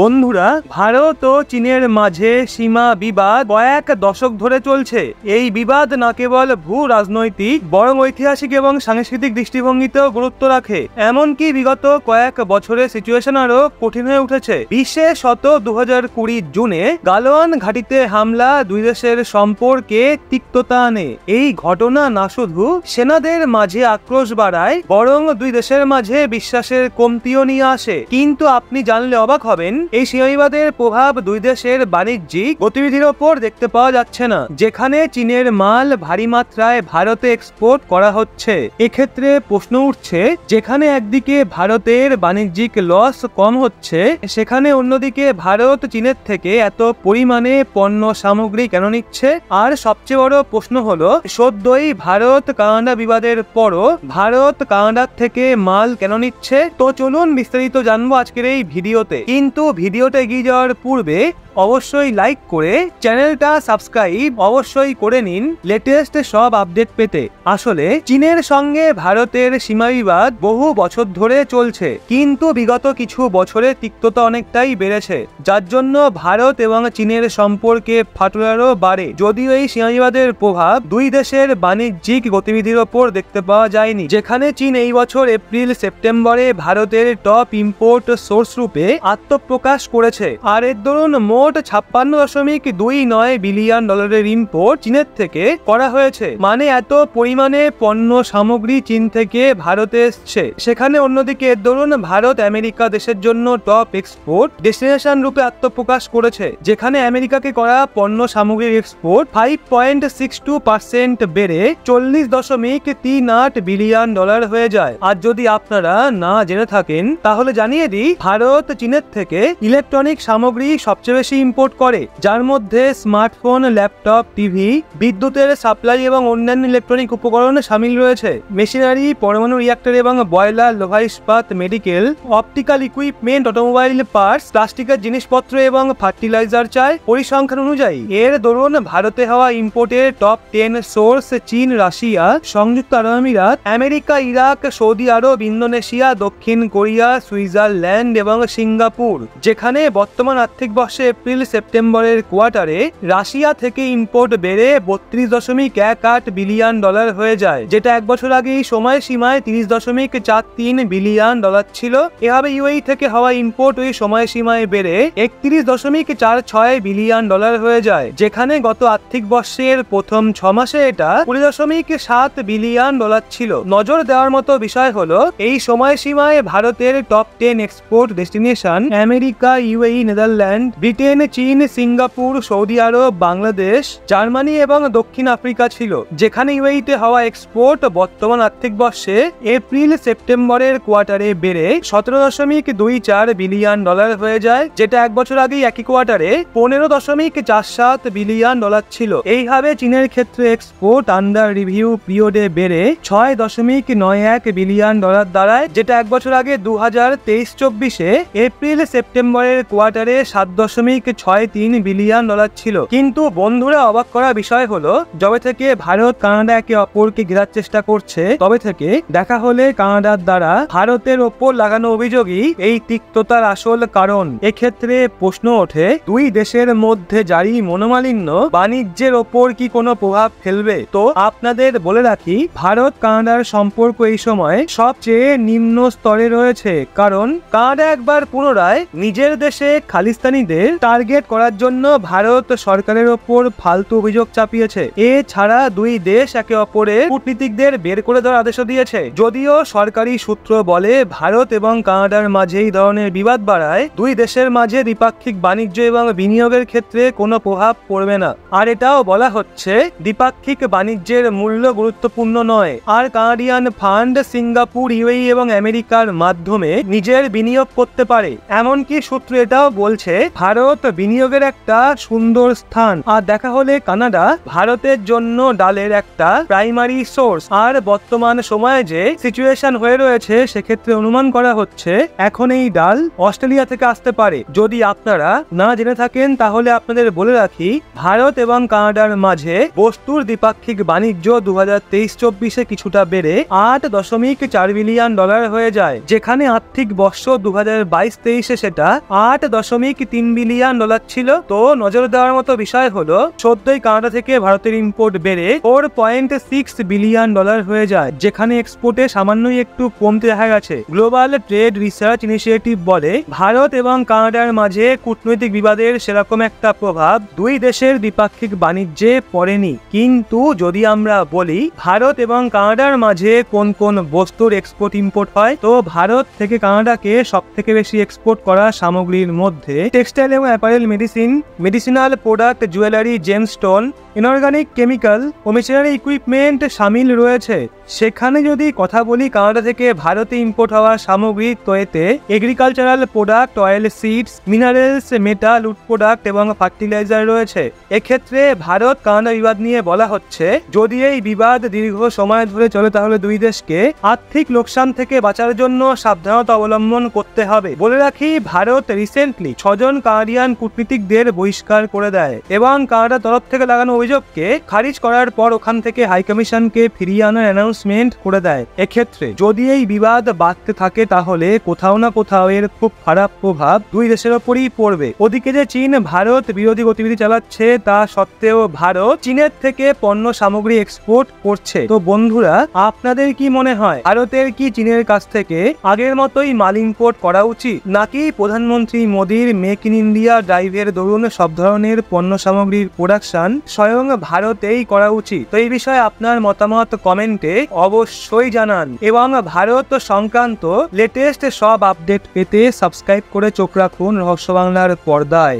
বন্ধুরা, ভারত ও চীনের মাঝে সীমা বিবাদ কয়েক দশক ধরে চলছে। এই বিবাদ না কেবল ভূ রাজনৈতিক, বরং ঐতিহাসিক এবং সাংস্কৃতিক দৃষ্টিভঙ্গিতেও গুরুত্ব রাখে। এমনকি বিগত কয়েক বছরে সিচুয়েশন আরও কঠিন হয়ে উঠেছে। বিশ্বে শত দু হাজার কুড়ি জুনে গালোয়ান ঘাটিতে হামলা দুই দেশের সম্পর্কে তিক্ততা আনে। এই ঘটনা না শুধু সেনাদের মাঝে আক্রোশ বাড়ায়, বরং দুই দেশের মাঝে বিশ্বাসের কমতিও নিয়ে আসে। কিন্তু আপনি জানলে অবাক হবেন এই সীমাবিবাদের প্রভাব দুই দেশের বাণিজ্যিক গতিবিধির ওপর দেখতে পাওয়া যাচ্ছে না, যেখানে চীনের মাল ভারী মাত্রায় ভারতে এক্সপোর্ট করা হচ্ছে। এক্ষেত্রে প্রশ্ন উঠছে, যেখানে একদিকে ভারতের বাণিজ্যিক লস কম হচ্ছে, সেখানে অন্যদিকে ভারত চীনের থেকে এত পরিমাণে পণ্য সামগ্রী কেন নিচ্ছে? আর সবচেয়ে বড় প্রশ্ন হলো, সদ্যই ভারত কানাডা বিবাদের পরও ভারত কানাডার থেকে মাল কেন নিচ্ছে? তো চলুন বিস্তারিত জানব আজকের এই ভিডিওতে। কিন্তু ভিডিওতে এগিয়ে যাওয়ার পূর্বে অবশ্যই লাইক করে চ্যানেলটা সাবস্ক্রাইব অবশ্যই করে নিন লেটেস্ট সব আপডেট পেতে। আসলে, চীনের সঙ্গে ভারতের সীমাবিবাদ বহু বছর ধরে চলছে, কিন্তু বিগত কিছু বছরে তিক্ততা অনেকটাই বেড়েছে, যার জন্য ভারত এবং চীনের সম্পর্কে ফাটলারও বাড়ে। যদিও এই সীমাবিবাদের প্রভাব দুই দেশের বাণিজ্যিক গতিবিধির ওপর দেখতে পাওয়া যায়নি, যেখানে চীন এই বছর এপ্রিল, সেপ্টেম্বরে ভারতের টপ ইম্পোর্ট সোর্স রূপে আত্মপ্রকাশ করেছে। আর এর দরুন মোট ছাপ্পান্ন দশমিক দুই নয় বিলিয়ন ডলারের ইম্পোর্ট চীনের থেকে করা হয়েছে। মানে এত পরিমাণে পণ্য সামগ্রী চীন থেকে ভারতে এসছে। সেখানে অন্যদিকে এর দরুন ভারত আমেরিকা দেশের জন্য টপ এক্সপোর্ট ডেস্টিনেশন রূপে আত্মপ্রকাশ করেছে, যেখানে আমেরিকাকে করা পণ্য সামগ্রীর export five point six two percent বেড়ে চল্লিশ দশমিক তিন আট বিলিয়ন ডলার হয়ে যায়। আর যদি আপনারা না জেনে থাকেন, তাহলে জানিয়ে দিই, ভারত চীনের থেকে ইলেকট্রনিক সামগ্রী সবচেয়ে বেশি ইম্পোর্ট করে, যার মধ্যে স্মার্টফোন ল্যাপটপ টিভি বিদ্যুতের সাপ্লাই এবং অন্যান্য ইলেকট্রনিক উপকরণ সামিল রয়েছে। মেশিনারি পরমাণু রিয়াক্টর এবং বয়লার লোহা ইস্পাত medical optical equipment automobile parts প্লাস্টিকের জিনিসপত্র এবং ফার্টিলাইজার চায় পরিসংখ্যান অনুযায়ী, এর দরুন ভারতে হওয়া ইম্পোর্টের টপ টেন সোর্স চীন, রাশিয়া, সংযুক্ত আরব আমিরাত, আমেরিকা, ইরাক, সৌদি আরব, ইন্দোনেশিয়া, দক্ষিণ কোরিয়া, সুইজারল্যান্ড এবং সিঙ্গাপুর, যেখানে বর্তমান আর্থিক বর্ষে এপ্রিল সেপ্টেম্বরের কোয়ার্টারে রাশিয়া থেকে ইম্পোর্ট বেড়ে বত্রিশ দশমিক এক আট বিলিয়ন ডলার হয়ে যায়, যেটা এক বছর আগে এই সময় সীমায় তিরিশ দশমিক চার তিন বিলিয়ন ডলার ছিল। এভাবে ইউএই থেকে হওয়া ইম্পোর্ট ওই সময় সীমায় বেড়ে একত্রিশ দশমিক চার ছয় বিলিয়ন ডলার হয়ে যায়, যেখানে গত আর্থিক বর্ষের প্রথম ছ মাসে এটা কুড়ি দশমিক সাত বিলিয়ন ডলার ছিল। নজর দেওয়ার মতো বিষয় হলো, এই সময় সীমায় ভারতের top ten export destination America, UAE, Netherland, Britain চীন, সিঙ্গাপুর, সৌদি আরব, বাংলাদেশ, জার্মানি এবং দক্ষিণ আফ্রিকা ছিল, যেখানে ইউএইতে হওয়া এক্সপোর্ট বর্তমান আর্থিক বর্ষে এপ্রিল সেপ্টেম্বরের কোয়ার্টারে বেড়ে সতেরো দশমিক দুই চার বিলিয়ন ডলার হয়ে যায়, যেটা এক বছর আগেই একই কোয়ার্টারে পনেরো দশমিক চার সাত বিলিয়ন ডলার ছিল। এইভাবে চীনের ক্ষেত্রে এক্সপোর্ট আন্ডার রিভিউ পিরিয়ডে বেড়ে ছয় দশমিক নয় এক বিলিয়ন ডলার দাঁড়ায়, যেটা এক বছর আগে দু হাজার তেইশ চব্বিশে এপ্রিল সেপ্টেম্বরের কোয়ার্টারে সাত দশমিক ছয় তিন বিলিয়ন ডলার ছিল। কিন্তু বন্ধুরা অবাক করা বিষয় হলো, যবে থেকে ভারত কানাডা একে অপরকে ঘেরার চেষ্টা করছে, তবে থেকে দেখা হলে কানাডার দ্বারা ভারতের ওপর লাগানো অভিযোগই এই তিক্ততার আসল কারণ। এক্ষেত্রে প্রশ্ন ওঠে, দুই দেশের মধ্যে জারি মনোমালিন্য, বাণিজ্যের ওপর কি কোনো প্রভাব ফেলবে? তো আপনাদের বলে রাখি, ভারত কানাডার সম্পর্ক এই সময় সবচেয়ে নিম্ন স্তরে রয়েছে। কারণ কানাডা একবার পুনরায় নিজের দেশে খালিস্তানিদের টার্গেট করার জন্য ভারত সরকারের ওপর ফালতু অভিযোগ চাপিয়েছে। এছাড়া দুই দেশ একে অপরের কূটনীতিকদের বের করে দেওয়ার আদেশও দিয়েছে। যদিও সরকারি সূত্র বলে, ভারত এবং কানাডার মাঝে এই ধরনের বিবাদ বাড়ায়, দুই দেশের মাঝে দ্বিপাক্ষিক বাণিজ্য এবং বিনিয়োগের ক্ষেত্রে কোনো প্রভাব পড়বে না। আর এটাও বলা হচ্ছে, দ্বিপাক্ষিক বাণিজ্যের মূল্য গুরুত্বপূর্ণ নয়। আর কানাডিয়ান ফান্ড সিঙ্গাপুর, ইউএই এবং আমেরিকার মাধ্যমে নিজের বিনিয়োগ করতে পারে। এমনকি সূত্র এটাও বলছে, ভারত ভারত বিনিয়োগের একটা সুন্দর স্থান। আর দেখা হলে কানাডা ভারতের জন্য ডালের একটা প্রাইমারি সোর্স। আর বর্তমান সময়ে যে সিচুয়েশন হয়ে রয়েছে, সেক্ষেত্রে অনুমান করা হচ্ছে এখন এই ডাল অস্ট্রেলিয়া থেকে আসতে পারে। যদি আপনারা না জেনে থাকেন, তাহলে আপনাদের বলে রাখি, ভারত এবং কানাডার মাঝে বস্তুর দ্বিপাক্ষিক বাণিজ্য দু হাজার তেইশ চব্বিশে কিছুটা বেড়ে আট দশমিক চার বিলিয়ন ডলার হয়ে যায়। যেখানে আর্থিক বর্ষ দু হাজার বাইশ তেইশে সেটা আট দশমিক তিন বিলিয়ন ডলার ছিল। তো নজর দেওয়ার মতো বিষয় হলো সদ্যই কানাডা থেকে ভারতের ইম্পোর্ট বেড়ে four point six billion dollar হয়ে যায়, যেখানে এক্সপোর্টে সামান্যই একটু কমতে দেখা গেছে। গ্লোবাল ট্রেড রিসার্চ ইনিশিয়েটিভ বলে, ভারত এবং কানাডার মাঝে কূটনৈতিক বিবাদের সেরকম একটা প্রভাব দুই দেশের দ্বিপাক্ষিক বাণিজ্যে পড়েনি। কিন্তু যদি আমরা বলি, ভারত এবং কানাডার মাঝে কোন কোন বস্তুর এক্সপোর্ট ইম্পোর্ট হয়, তো ভারত থেকে কানাডাকে সব থেকে বেশি এক্সপোর্ট করা সামগ্রীর মধ্যে টেক্সটাইল এবং apparel medicine medicinal product jewellery gemstone inorganic chemical ও মেশিনারি ইকুইপমেন্ট সামিল রয়েছে। সেখানে যদি কথা বলি, কানাডা থেকে ভারতে ইম্পোর্ট হওয়া সামগ্রী তো এতে agricultural product oil seeds minerals metal wood product এবং ফার্টিলাইজার রয়েছে। এক্ষেত্রে ভারত কানাডা বিবাদ নিয়ে বলা হচ্ছে, যদি এই বিবাদ দীর্ঘ সময় ধরে চলে, তাহলে দুই দেশকে আর্থিক লোকসান থেকে বাঁচার জন্য সাবধানতা অবলম্বন করতে হবে। বলে রাখি, ভারত রিসেন্টলি ছজন কানাডিয়ান কূটনীতিকদের বহিষ্কার করে দেয় এবং কানাডার তরফ থেকে লাগানো অভিযোগকে খারিজ করার পর ওখান থেকে হাইকমিশনকে ফিরিয়ে আনার অ্যানাউন্সমেন্ট করে দেয়। এক্ষেত্রে যদি এই বিবাদ বাড়তে থাকে তাহলে কোথাও না কোথাও এর খুব খারাপ প্রভাব দুই দেশের ওপরই পড়বে। ওদিকে যে চীন, ভারত বিরোধী গতিবিধি চালাচ্ছে তা সত্ত্বেও ভারত চীনের থেকে পণ্য সামগ্রী এক্সপোর্ট করছে। তো বন্ধুরা, আপনাদের কি মনে হয়, ভারতের কি চীনের কাছ থেকে আগের মতোই মাল ইম্পোর্ট করা উচিত? নাকি প্রধানমন্ত্রী মোদীর মেক ইন ইন্ডিয়া ড্রাইভের দরুন সব ধরনের পণ্য সামগ্রীর প্রোডাকশন স্বয়ং ভারতেই করা উচিত। তো এই বিষয়ে আপনার মতামত কমেন্টে অবশ্যই জানান। এবং ভারত সংক্রান্ত লেটেস্ট সব আপডেট পেতে সাবস্ক্রাইব করে চোখ রাখুন রহস্য বাংলার পর্দায়।